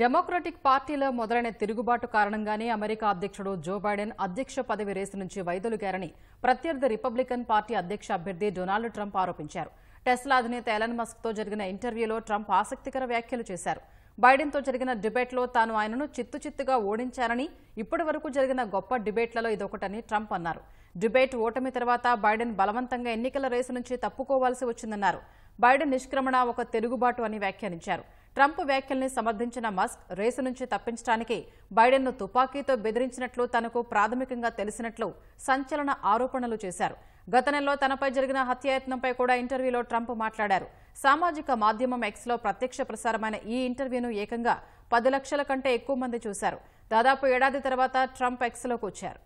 Democratic పార్టీలో మొదలైన తిరుగుబాటు కారణంగానే అమెరికా అధ్యక్షుడు జో బైడెన్ అధ్యక్ష పదవి రేసు నుంచి వైదొలిగారని ప్రత్యర్థి రిపబ్లికన్ పార్టీ అధ్యక్ష అభ్యర్థి డొనాల్డ్ ట్రంప్ ఆరోపించారు. టెస్లా అధినేత ఎలన్ మస్క్తో జరిగిన ఇంటర్వ్యూలో ట్రంప్ ఆసక్తికర వ్యాఖ్యలు చేశారు. బైడెన్తో జరిగిన డిబేట్లో తాను ఆయనను చిత్తు చిత్తుగా ఓడించారని ఇప్పటి వరకు జరిగిన గొప్ప డిబేట్లలో ఇదొకటని ట్రంప్ అన్నారు. డిబేట్ ఓటమి తర్వాత బైడెన్ బలవంతంగా ఎన్నికల రేసు నుంచి తప్పుకోవాల్సి వచ్చిందన్నారు. బైడెన్ నిష్క్రమణ ఒక తిరుగుబాటు అని వ్యాఖ్యానించారు. ట్రంప్ వ్యాఖ్యల్ని సమర్థించిన మస్క్ రేసు నుంచి తప్పించడానికి బైడెన్ను తుపాకీతో బెదిరించినట్లు తనకు ప్రాథమికంగా తెలిసినట్లు సంచలన ఆరోపణలు చేశారు. గత నెలలో తనపై జరిగిన హత్యాయత్నంపై కూడా ఇంటర్వ్యూలో ట్రంప్ మాట్లాడారు. సామాజిక మాధ్యమం ఎక్స్లో ప్రత్యక్ష ప్రసారమైన ఈ ఇంటర్వ్యూను ఏకంగా పది లక్షల కంటే ఎక్కువ మంది చూశారు. దాదాపు ఏడాది తర్వాత ట్రంప్ ఎక్స్లోకి వచ్చారు.